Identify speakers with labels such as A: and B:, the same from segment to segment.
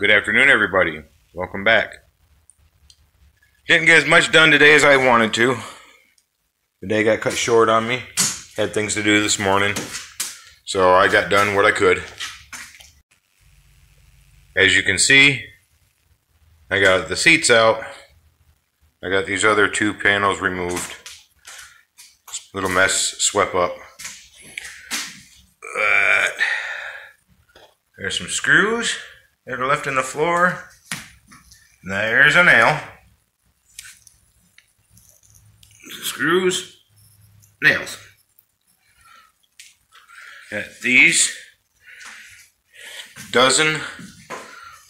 A: Good afternoon, everybody. Welcome back. Didn't get as much done today as I wanted to. The day got cut short on me. Had things to do this morning. So I got done what I could. As you can see, I got the seats out. I got these other two panels removed. Little mess swept up. But there's some screws that are left in the floor. There's a nail. Screws, nails. Got these dozen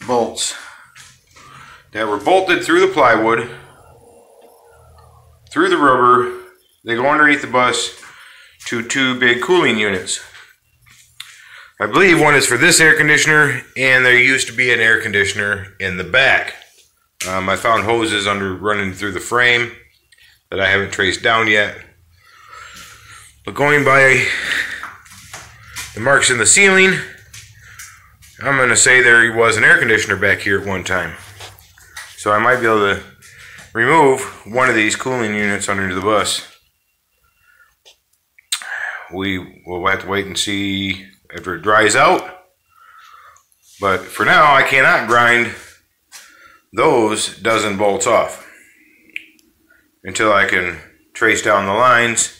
A: bolts that were bolted through the plywood, through the rubber. They go underneath the bus to two big cooling units. I believe one is for this air conditioner, and there used to be an air conditioner in the back. Um, I found hoses under running through the frame that I haven't traced down yet. But going by the marks in the ceiling, I'm going to say there was an air conditioner back here at one time. So I might be able to remove one of these cooling units under the bus. We will have to wait and see after it dries out. But for now, I cannot grind those dozen bolts off until I can trace down the lines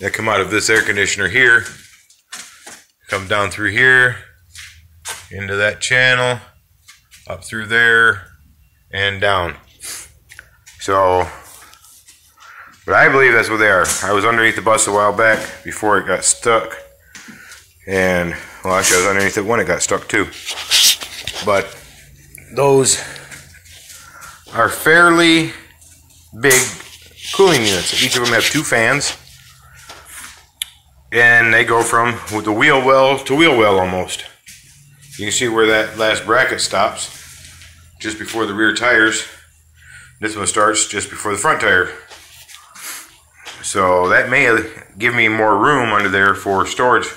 A: that come out of this air conditioner here, come down through here, into that channel, up through there, and down. So, but I believe that's what they are. I was underneath the bus a while back before it got stuck. And, well, actually, I was underneath it when it got stuck too. But those are fairly big cooling units. Each of them have two fans. And they go from with the wheel well to wheel well almost. You can see where that last bracket stops just before the rear tires. This one starts just before the front tire. So that may give me more room under there for storage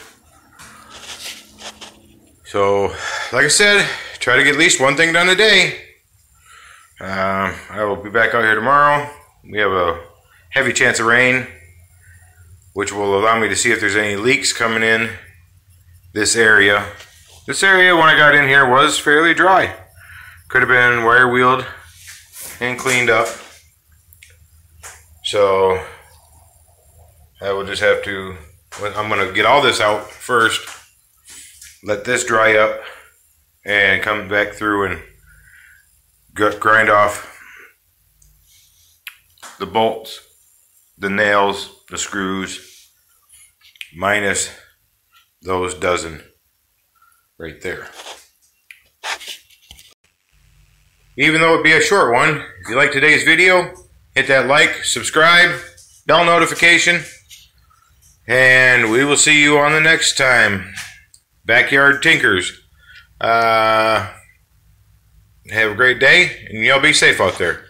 A: so, like I said, try to get at least one thing done a day. Um, I will be back out here tomorrow. We have a heavy chance of rain, which will allow me to see if there's any leaks coming in this area. This area, when I got in here, was fairly dry. Could have been wire wheeled and cleaned up. So, I will just have to, I'm going to get all this out first let this dry up and come back through and grind off the bolts, the nails, the screws, minus those dozen right there. Even though it be a short one, if you like today's video, hit that like, subscribe, bell notification, and we will see you on the next time. Backyard Tinkers. Uh, have a great day, and y'all be safe out there.